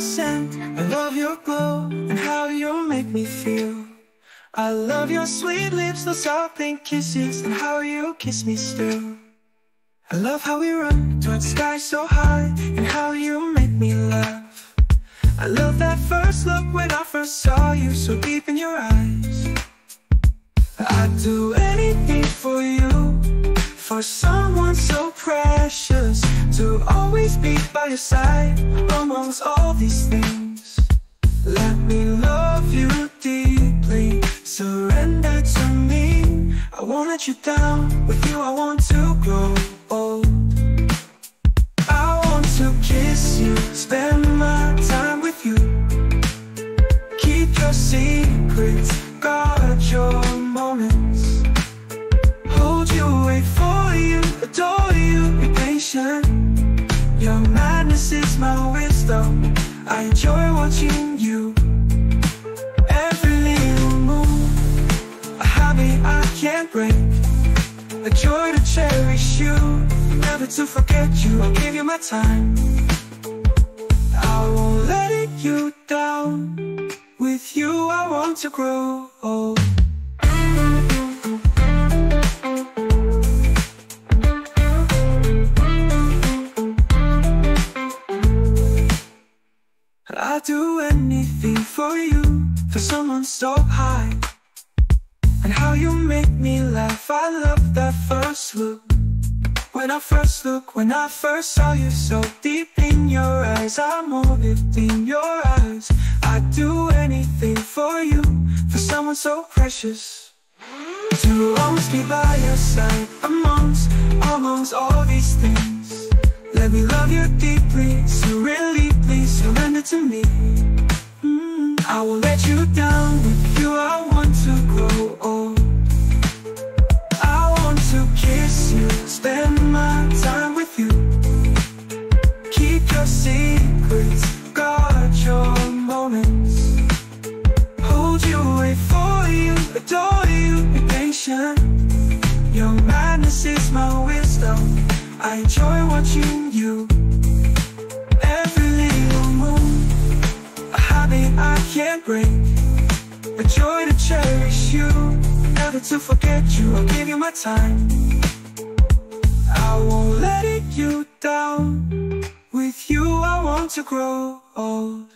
scent, I love your glow and how you make me feel. I love your sweet lips, those soft pink kisses, and how you kiss me still. I love how we run towards sky so high, and how you make me laugh. I love that first look when I first saw you, so deep in your eyes. I'd do anything for you, for someone so precious, to always be by your side amongst all these things. Let me love you deeply, surrender to me. I won't let you down, with you I want to grow old. I want to kiss you, spend my time with you. Keep your secrets, guard your moments. Hold you, wait for you, adore you, be patient. Your madness is my wisdom. I enjoy watching you. Every little move, a habit I can't break. A joy to cherish you, never to forget you. I'll give you my time. I won't let it you down. With you, I want to grow old. Do anything for you, for someone so high. And how you make me laugh, I love that first look. When I first look, when I first saw you so deep in your eyes, I'm orbit in your eyes. I'd do anything for you, for someone so precious. To always be by your side, amongst, amongst all these things. Let me love you deeply, so really please surrender to me. Mm, I won't let you down, with you I want to grow old. I want to kiss you, spend my time with you. Keep your secrets, guard your moments. Hold you, wait for you, adore you, be patient. Your madness is my wisdom. I enjoy watching you. Can't break. A joy to cherish you, never to forget you. I'll give you my time. I won't let it you down. With you, I want to grow old.